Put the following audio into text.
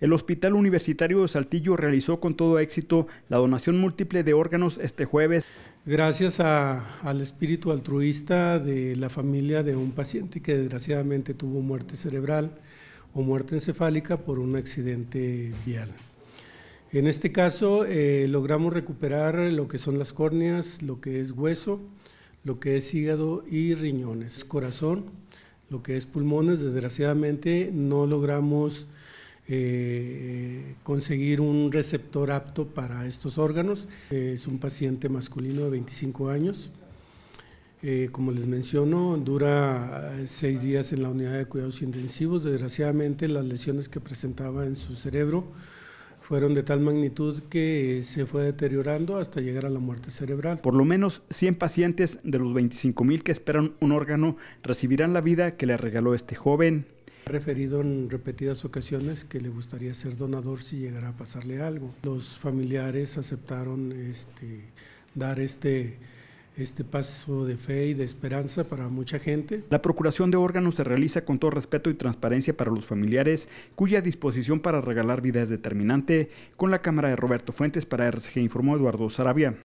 El Hospital Universitario de Saltillo realizó con todo éxito la donación múltiple de órganos este jueves. Gracias al espíritu altruista de la familia de un paciente que desgraciadamente tuvo muerte cerebral o muerte encefálica por un accidente vial. En este caso eh, logramos recuperar lo que son las córneas, lo que es hueso, lo que es hígado y riñones, corazón, lo que es pulmones. Desgraciadamente no logramos eh, conseguir un receptor apto para estos órganos. es un paciente masculino de 25 años. Eh, como les menciono, dura eh, seis días en la unidad de cuidados intensivos. Desgraciadamente, las lesiones que presentaba en su cerebro fueron de tal magnitud que se fue deteriorando hasta llegar a la muerte cerebral. Por lo menos 100 pacientes de los 25 mil que esperan un órgano recibirán la vida que le regaló este joven. Referido en repetidas ocasiones que le gustaría ser donador si llegara a pasarle algo. Los familiares aceptaron este, dar este, este paso de fe y de esperanza para mucha gente. La procuración de órganos se realiza con todo respeto y transparencia para los familiares, cuya disposición para regalar vida es determinante. Con la cámara de Roberto Fuentes para RCG informó Eduardo Sarabia.